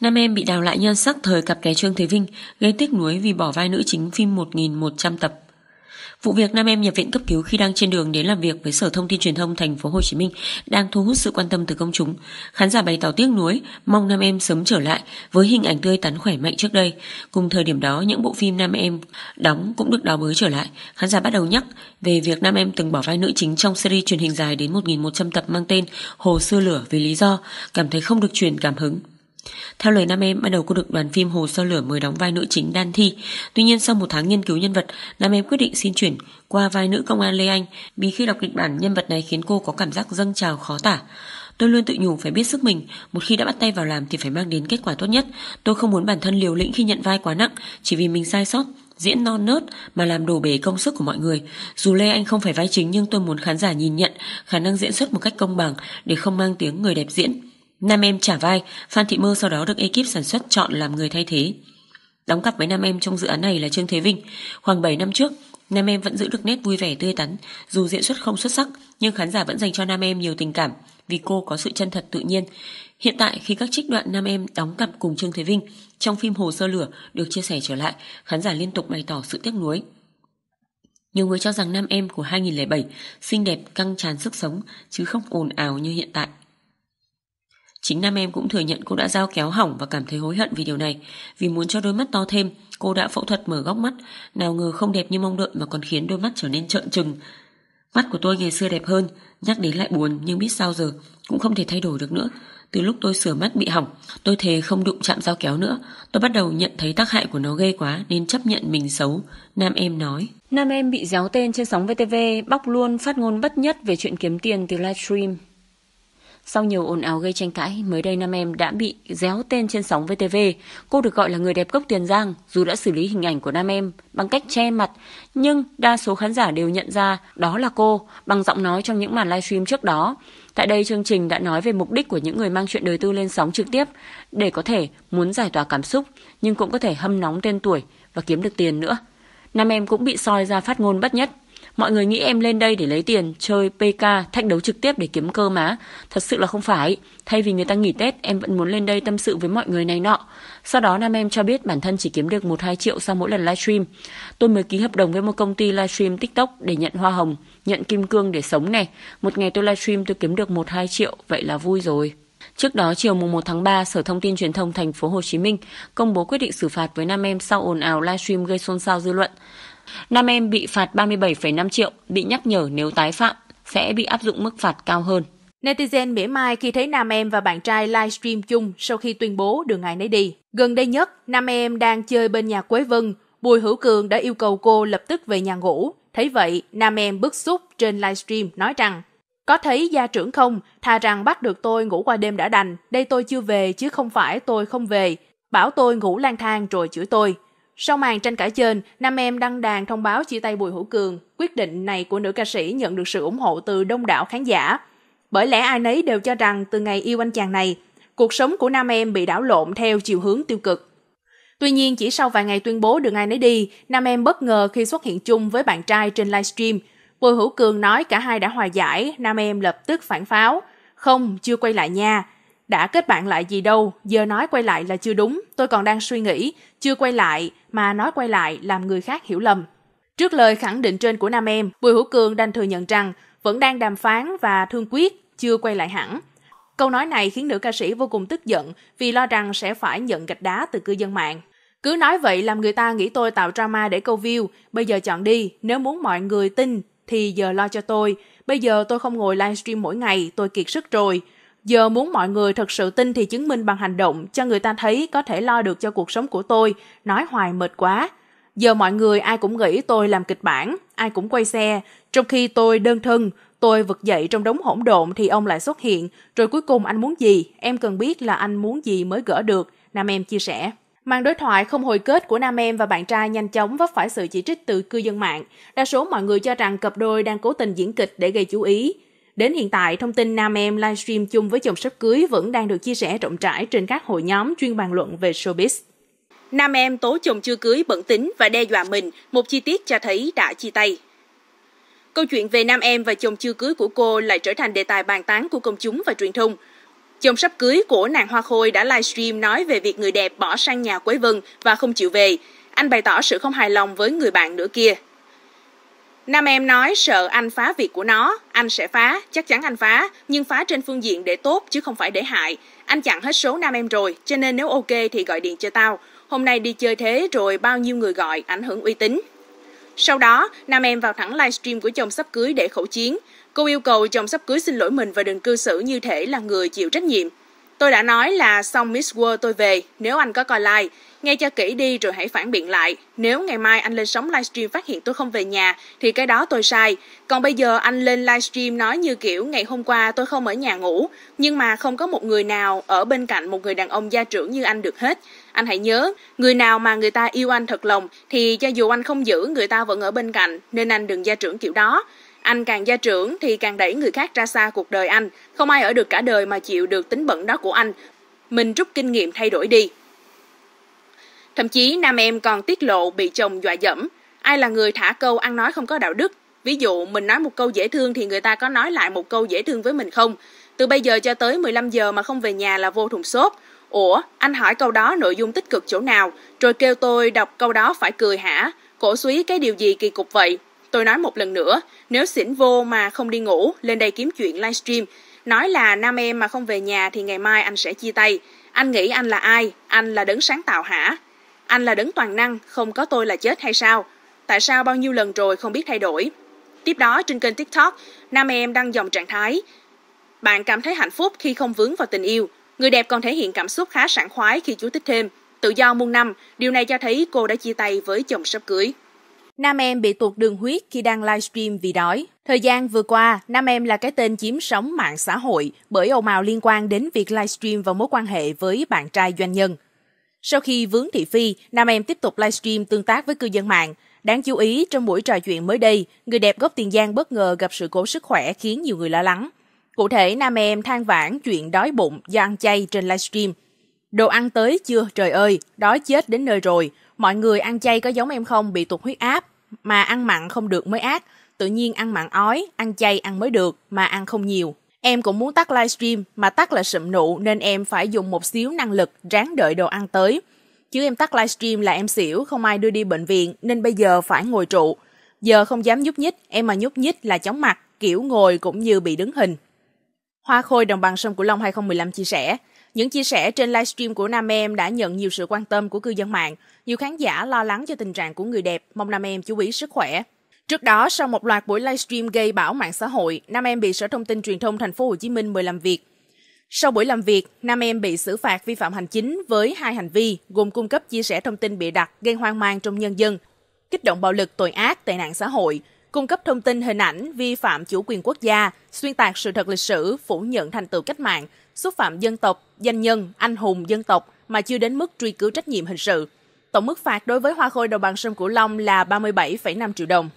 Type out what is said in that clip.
Nam em bị đào lại nhan sắc thời cặp kè Trương Thế Vinh, gây tiếc nuối vì bỏ vai nữ chính phim 1.100 tập. Vụ việc nam em nhập viện cấp cứu khi đang trên đường đến làm việc với Sở Thông tin Truyền thông Thành phố Hồ Chí Minh đang thu hút sự quan tâm từ công chúng. Khán giả bày tỏ tiếc nuối, mong nam em sớm trở lại với hình ảnh tươi tắn khỏe mạnh trước đây. Cùng thời điểm đó, những bộ phim nam em đóng cũng được đào bới trở lại. Khán giả bắt đầu nhắc về việc nam em từng bỏ vai nữ chính trong series truyền hình dài đến 1.100 tập mang tên Hồ sư Lửa vì lý do cảm thấy không được truyền cảm hứng. Theo lời Nam Em, ban đầu cô được đoàn phim Hồ Sơ Lửa mời đóng vai nữ chính Đan Thi. Tuy nhiên sau một tháng nghiên cứu nhân vật, Nam Em quyết định xin chuyển qua vai nữ công an Lê Anh vì khi đọc kịch bản nhân vật này khiến cô có cảm giác dâng trào khó tả. Tôi luôn tự nhủ phải biết sức mình, một khi đã bắt tay vào làm thì phải mang đến kết quả tốt nhất. Tôi không muốn bản thân liều lĩnh khi nhận vai quá nặng, chỉ vì mình sai sót, diễn non nớt mà làm đổ bể công sức của mọi người. Dù Lê Anh không phải vai chính nhưng tôi muốn khán giả nhìn nhận khả năng diễn xuất một cách công bằng để không mang tiếng người đẹp diễn. Nam em trả vai, Phan Thị Mơ sau đó được ekip sản xuất chọn làm người thay thế. Đóng cặp với Nam em trong dự án này là Trương Thế Vinh. Khoảng 7 năm trước, Nam em vẫn giữ được nét vui vẻ tươi tắn, dù diễn xuất không xuất sắc, nhưng khán giả vẫn dành cho Nam em nhiều tình cảm vì cô có sự chân thật tự nhiên. Hiện tại khi các trích đoạn Nam em đóng cặp cùng Trương Thế Vinh trong phim Hồ sơ lửa được chia sẻ trở lại, khán giả liên tục bày tỏ sự tiếc nuối. Nhiều người cho rằng nam em của 2007 xinh đẹp căng tràn sức sống chứ không ồn ào như hiện tại. Chính nam em cũng thừa nhận cô đã giao kéo hỏng và cảm thấy hối hận vì điều này. Vì muốn cho đôi mắt to thêm, cô đã phẫu thuật mở góc mắt, nào ngờ không đẹp như mong đợi mà còn khiến đôi mắt trở nên trợn trừng. Mắt của tôi ngày xưa đẹp hơn, nhắc đến lại buồn nhưng biết sao giờ, cũng không thể thay đổi được nữa. Từ lúc tôi sửa mắt bị hỏng, tôi thề không đụng chạm dao kéo nữa. Tôi bắt đầu nhận thấy tác hại của nó ghê quá nên chấp nhận mình xấu. Nam em nói. Nam em bị déo tên trên sóng VTV, bóc luôn phát ngôn bất nhất về chuyện kiếm tiền từ livestream. Sau nhiều ồn ào gây tranh cãi, mới đây nam em đã bị déo tên trên sóng VTV. Cô được gọi là người đẹp gốc Tiền Giang, dù đã xử lý hình ảnh của nam em bằng cách che mặt, nhưng đa số khán giả đều nhận ra đó là cô bằng giọng nói trong những màn livestream trước đó. Tại đây chương trình đã nói về mục đích của những người mang chuyện đời tư lên sóng trực tiếp để có thể muốn giải tỏa cảm xúc nhưng cũng có thể hâm nóng tên tuổi và kiếm được tiền nữa. Nam em cũng bị soi ra phát ngôn bất nhất Mọi người nghĩ em lên đây để lấy tiền, chơi PK, thách đấu trực tiếp để kiếm cơ má. Thật sự là không phải. Thay vì người ta nghỉ Tết, em vẫn muốn lên đây tâm sự với mọi người này nọ. Sau đó nam em cho biết bản thân chỉ kiếm được 1-2 triệu sau mỗi lần livestream. Tôi mới ký hợp đồng với một công ty livestream TikTok để nhận hoa hồng, nhận kim cương để sống này. Một ngày tôi livestream tôi kiếm được 1-2 triệu, vậy là vui rồi. Trước đó chiều mùng 1 tháng 3, Sở Thông tin Truyền thông thành phố Hồ Chí Minh công bố quyết định xử phạt với nam em sau ồn ào livestream gây xôn xao dư luận. Nam em bị phạt 37,5 triệu, bị nhắc nhở nếu tái phạm sẽ bị áp dụng mức phạt cao hơn. Netizen mỉa mai khi thấy nam em và bạn trai livestream chung sau khi tuyên bố đường ngày nấy đi. Gần đây nhất, nam em đang chơi bên nhà Quế Vân. Bùi Hữu Cường đã yêu cầu cô lập tức về nhà ngủ. Thấy vậy, nam em bức xúc trên livestream nói rằng có thấy gia trưởng không? Thà rằng bắt được tôi ngủ qua đêm đã đành. Đây tôi chưa về chứ không phải tôi không về. Bảo tôi ngủ lang thang rồi chửi tôi. Sau màn tranh cãi trên, nam em đăng đàn thông báo chia tay Bùi Hữu Cường. Quyết định này của nữ ca sĩ nhận được sự ủng hộ từ đông đảo khán giả. Bởi lẽ ai nấy đều cho rằng từ ngày yêu anh chàng này, cuộc sống của nam em bị đảo lộn theo chiều hướng tiêu cực. Tuy nhiên, chỉ sau vài ngày tuyên bố được ai nấy đi, nam em bất ngờ khi xuất hiện chung với bạn trai trên livestream. Bùi Hữu Cường nói cả hai đã hòa giải, nam em lập tức phản pháo. Không, chưa quay lại nha. Đã kết bạn lại gì đâu, giờ nói quay lại là chưa đúng, tôi còn đang suy nghĩ, chưa quay lại mà nói quay lại làm người khác hiểu lầm. Trước lời khẳng định trên của nam em, Bùi Hữu Cường đành thừa nhận rằng vẫn đang đàm phán và thương quyết, chưa quay lại hẳn. Câu nói này khiến nữ ca sĩ vô cùng tức giận vì lo rằng sẽ phải nhận gạch đá từ cư dân mạng. Cứ nói vậy làm người ta nghĩ tôi tạo drama để câu view, bây giờ chọn đi, nếu muốn mọi người tin thì giờ lo cho tôi. Bây giờ tôi không ngồi livestream mỗi ngày, tôi kiệt sức rồi. Giờ muốn mọi người thật sự tin thì chứng minh bằng hành động cho người ta thấy có thể lo được cho cuộc sống của tôi, nói hoài mệt quá. Giờ mọi người ai cũng nghĩ tôi làm kịch bản, ai cũng quay xe, trong khi tôi đơn thân, tôi vực dậy trong đống hỗn độn thì ông lại xuất hiện, rồi cuối cùng anh muốn gì, em cần biết là anh muốn gì mới gỡ được, Nam Em chia sẻ. Màn đối thoại không hồi kết của nam em và bạn trai nhanh chóng vấp phải sự chỉ trích từ cư dân mạng. Đa số mọi người cho rằng cặp đôi đang cố tình diễn kịch để gây chú ý. Đến hiện tại, thông tin nam em livestream chung với chồng sắp cưới vẫn đang được chia sẻ rộng rãi trên các hội nhóm chuyên bàn luận về showbiz. Nam em tố chồng chưa cưới bẩn tính và đe dọa mình, một chi tiết cho thấy đã chia tay. Câu chuyện về nam em và chồng chưa cưới của cô lại trở thành đề tài bàn tán của công chúng và truyền thông. Chồng sắp cưới của nàng Hoa Khôi đã livestream nói về việc người đẹp bỏ sang nhà Quế Vân và không chịu về. Anh bày tỏ sự không hài lòng với người bạn nữa kia. Nam em nói sợ anh phá việc của nó, anh sẽ phá, chắc chắn anh phá, nhưng phá trên phương diện để tốt chứ không phải để hại. Anh chặn hết số nam em rồi, cho nên nếu ok thì gọi điện cho tao. Hôm nay đi chơi thế rồi bao nhiêu người gọi, ảnh hưởng uy tín. Sau đó, nam em vào thẳng livestream của chồng sắp cưới để khẩu chiến. Cô yêu cầu chồng sắp cưới xin lỗi mình và đừng cư xử như thể là người chịu trách nhiệm. Tôi đã nói là xong Miss World tôi về, nếu anh có coi live, nghe cho kỹ đi rồi hãy phản biện lại. Nếu ngày mai anh lên sóng livestream phát hiện tôi không về nhà thì cái đó tôi sai. Còn bây giờ anh lên livestream nói như kiểu ngày hôm qua tôi không ở nhà ngủ, nhưng mà không có một người nào ở bên cạnh một người đàn ông gia trưởng như anh được hết. Anh hãy nhớ, người nào mà người ta yêu anh thật lòng thì cho dù anh không giữ người ta vẫn ở bên cạnh, nên anh đừng gia trưởng kiểu đó. Anh càng gia trưởng thì càng đẩy người khác ra xa cuộc đời anh. Không ai ở được cả đời mà chịu được tính bẩn đó của anh. Mình rút kinh nghiệm thay đổi đi. Thậm chí nam em còn tiết lộ bị chồng dọa dẫm. Ai là người thả câu ăn nói không có đạo đức? Ví dụ mình nói một câu dễ thương thì người ta có nói lại một câu dễ thương với mình không? Từ bây giờ cho tới 15 giờ mà không về nhà là vô thùng xốp. Ủa, anh hỏi câu đó nội dung tích cực chỗ nào, rồi kêu tôi đọc câu đó phải cười hả? Cổ suý cái điều gì kỳ cục vậy? Tôi nói một lần nữa, nếu xỉn vô mà không đi ngủ, lên đây kiếm chuyện livestream, nói là nam em mà không về nhà thì ngày mai anh sẽ chia tay. Anh nghĩ anh là ai? Anh là đấng sáng tạo hả? Anh là đấng toàn năng, không có tôi là chết hay sao? Tại sao bao nhiêu lần rồi không biết thay đổi? Tiếp đó trên kênh TikTok, nam em đăng dòng trạng thái. Bạn cảm thấy hạnh phúc khi không vướng vào tình yêu. Người đẹp còn thể hiện cảm xúc khá sảng khoái khi chú thích thêm. Tự do muôn năm, điều này cho thấy cô đã chia tay với chồng sắp cưới. Nam em bị tuột đường huyết khi đang livestream vì đói. Thời gian vừa qua, Nam em là cái tên chiếm sóng mạng xã hội bởi ồn ào liên quan đến việc livestream và mối quan hệ với bạn trai doanh nhân. Sau khi vướng thị phi, Nam em tiếp tục livestream tương tác với cư dân mạng. Đáng chú ý, trong buổi trò chuyện mới đây, người đẹp gốc Tiền Giang bất ngờ gặp sự cố sức khỏe khiến nhiều người lo lắng. Cụ thể, Nam em than vãn chuyện đói bụng do ăn chay trên livestream. Đồ ăn tới chưa, trời ơi, đói chết đến nơi rồi. Mọi người ăn chay có giống em không bị tụt huyết áp, mà ăn mặn không được mới ác. Tự nhiên ăn mặn ói, ăn chay ăn mới được, mà ăn không nhiều. Em cũng muốn tắt livestream, mà tắt là sụm nụ nên em phải dùng một xíu năng lực ráng đợi đồ ăn tới. Chứ em tắt livestream là em xỉu, không ai đưa đi bệnh viện nên bây giờ phải ngồi trụ. Giờ không dám nhúc nhích, em mà nhúc nhích là chóng mặt, kiểu ngồi cũng như bị đứng hình. Hoa Khôi đồng bằng sông Cửu Long 2015 chia sẻ, những chia sẻ trên livestream của nam em đã nhận nhiều sự quan tâm của cư dân mạng. Nhiều khán giả lo lắng cho tình trạng của người đẹp, mong nam em chú ý sức khỏe. Trước đó, sau một loạt buổi livestream gây bão mạng xã hội, nam em bị Sở Thông tin Truyền thông Thành phố Hồ Chí Minh mời làm việc. Sau buổi làm việc, nam em bị xử phạt vi phạm hành chính với hai hành vi gồm cung cấp chia sẻ thông tin bịa đặt gây hoang mang trong nhân dân, kích động bạo lực tội ác tệ nạn xã hội, cung cấp thông tin hình ảnh vi phạm chủ quyền quốc gia, xuyên tạc sự thật lịch sử, phủ nhận thành tựu cách mạng, xúc phạm dân tộc, danh nhân, anh hùng dân tộc mà chưa đến mức truy cứu trách nhiệm hình sự. Tổng mức phạt đối với Hoa Khôi đồng bằng sông Cửu Long là 37,5 triệu đồng.